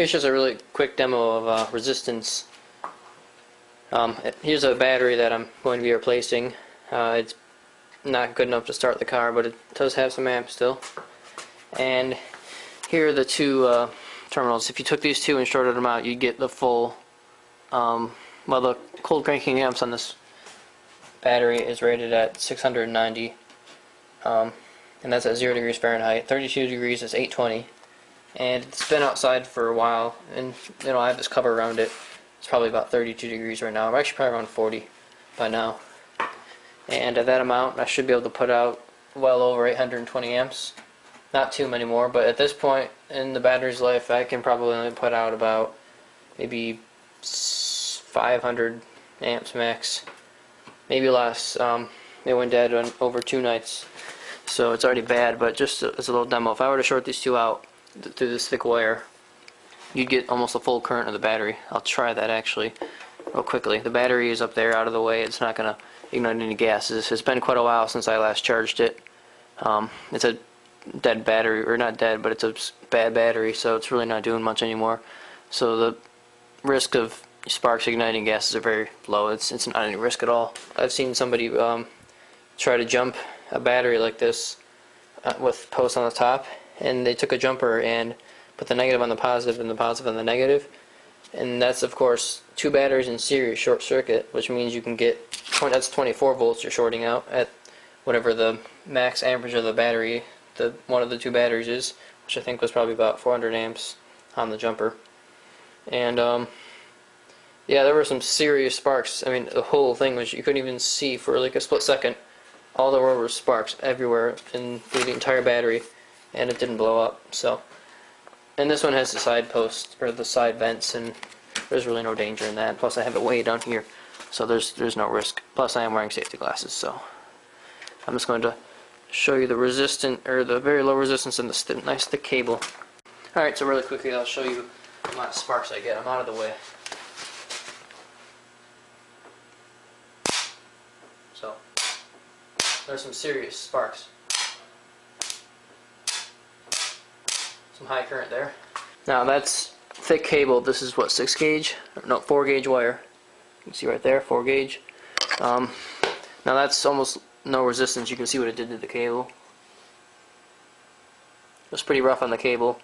Here's just a really quick demo of uh, resistance. Um, here's a battery that I'm going to be replacing. Uh, it's not good enough to start the car, but it does have some amps still. And here are the two uh, terminals. If you took these two and shorted them out, you'd get the full, um, well, the cold cranking amps on this battery is rated at 690, um, and that's at 0 degrees Fahrenheit. 32 degrees is 820 and it's been outside for a while and you know I have this cover around it. It's probably about 32 degrees right now. I'm actually probably around 40 by now. And at that amount I should be able to put out well over 820 amps. Not too many more but at this point in the battery's life I can probably only put out about maybe 500 amps max. Maybe less. Um, it went dead on over two nights. So it's already bad but just as a little demo if I were to short these two out through this thick wire, you'd get almost a full current of the battery. I'll try that actually real quickly. The battery is up there out of the way. It's not going to ignite any gases. It's been quite a while since I last charged it. Um, it's a dead battery, or not dead, but it's a bad battery, so it's really not doing much anymore. So the risk of sparks igniting gases are very low. It's, it's not any risk at all. I've seen somebody um, try to jump a battery like this uh, with posts on the top and they took a jumper and put the negative on the positive and the positive on the negative. And that's of course two batteries in series short circuit which means you can get 20, that's 24 volts you're shorting out at whatever the max amperage of the battery the one of the two batteries is which I think was probably about 400 amps on the jumper. And um, yeah there were some serious sparks. I mean the whole thing was you couldn't even see for like a split second all there were was sparks everywhere in through the entire battery and it didn't blow up. So, and this one has the side post or the side vents, and there's really no danger in that. Plus, I have it way down here, so there's there's no risk. Plus, I am wearing safety glasses, so I'm just going to show you the resistant or the very low resistance and the nice thick cable. All right, so really quickly, I'll show you the amount of sparks I get. I'm out of the way. So, there's some serious sparks. Some high current there. Now that's thick cable. This is what, 6 gauge? No, 4 gauge wire. You can see right there, 4 gauge. Um, now that's almost no resistance. You can see what it did to the cable. It was pretty rough on the cable.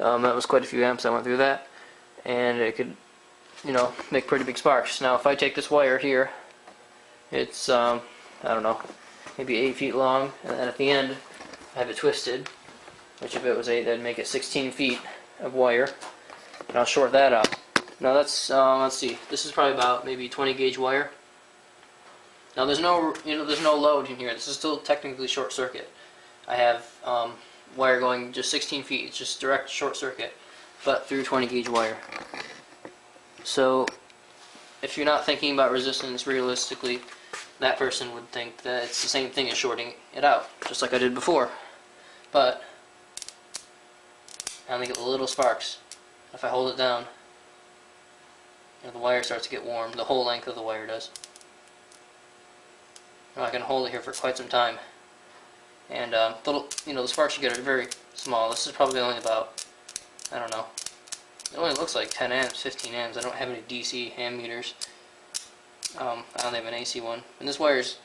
Um, that was quite a few amps that went through that. And it could, you know, make pretty big sparks. Now if I take this wire here, it's, um, I don't know, maybe 8 feet long. And then at the end, I have it twisted which if it was 8, that'd make it 16 feet of wire. And I'll short that up. Now that's, uh, let's see, this is probably about maybe 20 gauge wire. Now there's no, you know, there's no load in here. This is still technically short circuit. I have um, wire going just 16 feet. It's just direct short circuit, but through 20 gauge wire. So if you're not thinking about resistance realistically, that person would think that it's the same thing as shorting it out, just like I did before. But I only get little sparks. If I hold it down, you know, the wire starts to get warm. The whole length of the wire does. I can hold it here for quite some time. And um, little, you know, the sparks you get are very small. This is probably only about, I don't know. It only looks like 10 amps, 15 amps. I don't have any DC ammeters. Um, I only have an AC one. And this wire's,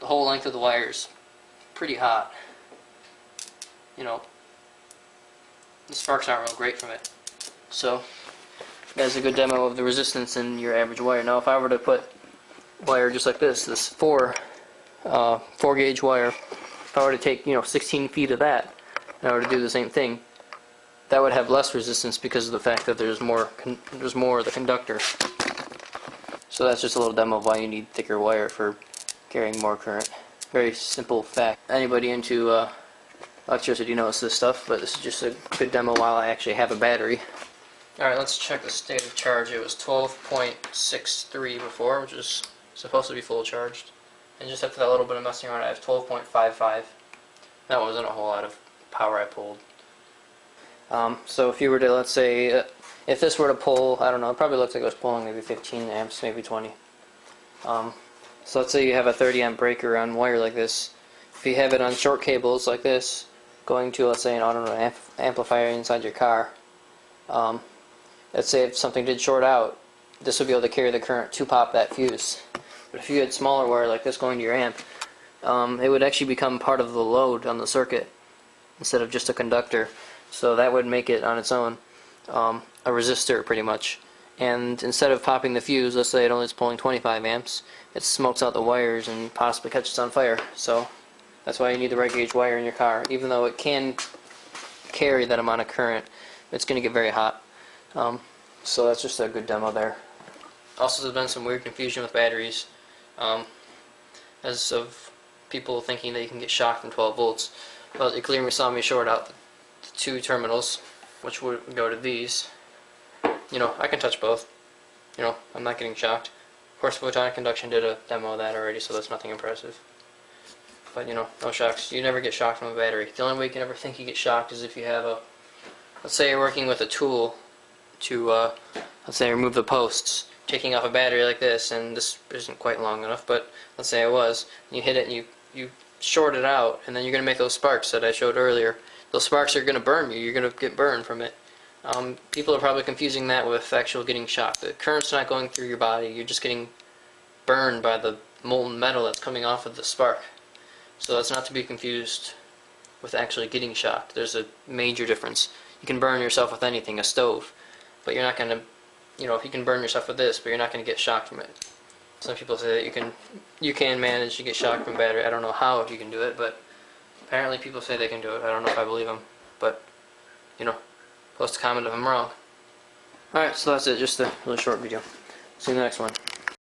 the whole length of the wire is pretty hot. You know, the sparks aren't real great from it. So that's a good demo of the resistance in your average wire. Now if I were to put wire just like this, this 4, uh, 4 gauge wire, if I were to take you know 16 feet of that and I were to do the same thing, that would have less resistance because of the fact that there's more there's more of the conductor. So that's just a little demo of why you need thicker wire for carrying more current. Very simple fact. Anybody into uh, electricity knows this stuff, but this is just a good demo while I actually have a battery. Alright, let's check the state of charge. It was 12.63 before, which is supposed to be full charged. And just after that little bit of messing around, I have 12.55. That wasn't a whole lot of power I pulled. Um, so if you were to, let's say, uh, if this were to pull, I don't know, it probably looks like it was pulling maybe 15 amps, maybe 20. Um, so let's say you have a 30 amp breaker on wire like this. If you have it on short cables like this, going to, let's say, an auto amp amplifier inside your car, Um, let's say if something did short out, this would be able to carry the current to pop that fuse. But if you had smaller wire like this going to your amp, um, it would actually become part of the load on the circuit instead of just a conductor. So that would make it on its own um, a resistor pretty much. And instead of popping the fuse, let's say it only is pulling 25 amps, it smokes out the wires and possibly catches on fire. So that's why you need the right gauge wire in your car. Even though it can carry that amount of current, it's going to get very hot. Um, so that's just a good demo there. Also, there's been some weird confusion with batteries, um, as of people thinking that you can get shocked from 12 volts. Well, you clearly saw me short out the two terminals, which would go to these. You know, I can touch both. You know, I'm not getting shocked. Of course, photonic induction did a demo of that already, so that's nothing impressive. But you know, no shocks. You never get shocked from a battery. The only way you can ever think you get shocked is if you have a, let's say you're working with a tool to, uh, let's say remove the posts, taking off a battery like this, and this isn't quite long enough, but let's say it was, you hit it and you, you short it out, and then you're going to make those sparks that I showed earlier. Those sparks are going to burn you. You're going to get burned from it. Um, people are probably confusing that with actual getting shocked. The current's not going through your body. You're just getting burned by the molten metal that's coming off of the spark. So that's not to be confused with actually getting shocked. There's a major difference. You can burn yourself with anything, a stove, but you're not going to, you know, you can burn yourself with this, but you're not going to get shocked from it. Some people say that you can, you can manage to get shocked from battery. I don't know how you can do it, but apparently people say they can do it. I don't know if I believe them, but you know, post a comment if I'm wrong. Alright, so that's it. Just a really short video. See you in the next one.